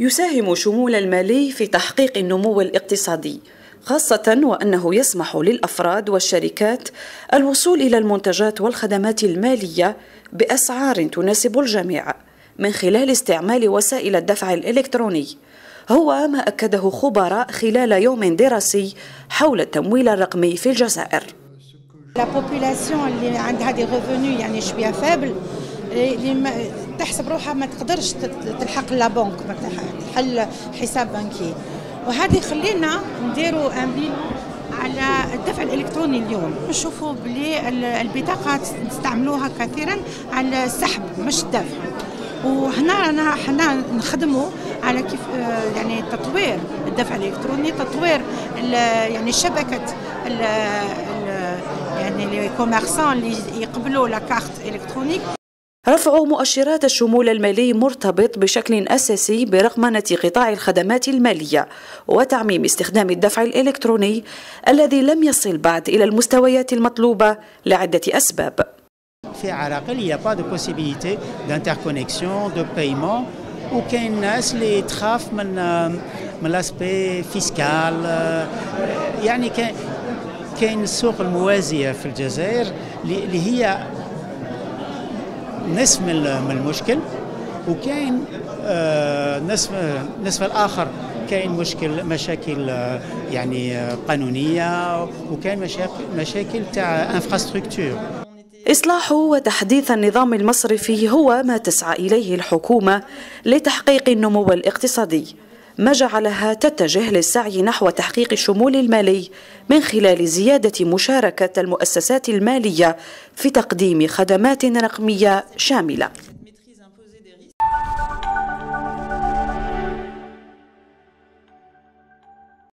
يساهم شمول المالي في تحقيق النمو الاقتصادي خاصة وأنه يسمح للأفراد والشركات الوصول إلى المنتجات والخدمات المالية بأسعار تناسب الجميع من خلال استعمال وسائل الدفع الإلكتروني. هو ما أكده خبراء خلال يوم دراسي حول التمويل الرقمي في الجزائر. la population اللي عندها des revenus يعني شوية faibles تحسب روحها ما تقدرش تلحق la banque تحل حساب بنكي. وهذا يخلينا نديروا ان بيلو على الدفع الإلكتروني اليوم. نشوفوا بلي البطاقه نستعملوها كثيرا على السحب مش الدفع. وهنا رانا حنا نخدموا على كيف يعني تطوير الدفع الإلكتروني تطوير يعني شبكة ال يعني les commerçants اللي يقبلوا la carte électronique رفع مؤشرات الشمول المالي مرتبط بشكل أساسي برقمنه قطاع الخدمات المالية وتعميم استخدام الدفع الإلكتروني الذي لم يصل بعد إلى المستويات المطلوبة لعدة أسباب. في a pas de possibilité d'interconnexion de paiement وكاين الناس اللي تخاف من من لاسبي فيسكال يعني كاين السوق الموازية في الجزائر اللي هي نصف من المشكل وكاين نصف نصف الآخر كاين مشكل مشاكل يعني قانونية وكاين مشاكل مشاكل تاع انفراستركتور إصلاح وتحديث النظام المصرفي هو ما تسعى إليه الحكومة لتحقيق النمو الاقتصادي. ما جعلها تتجه للسعي نحو تحقيق الشمول المالي من خلال زيادة مشاركة المؤسسات المالية في تقديم خدمات رقمية شاملة.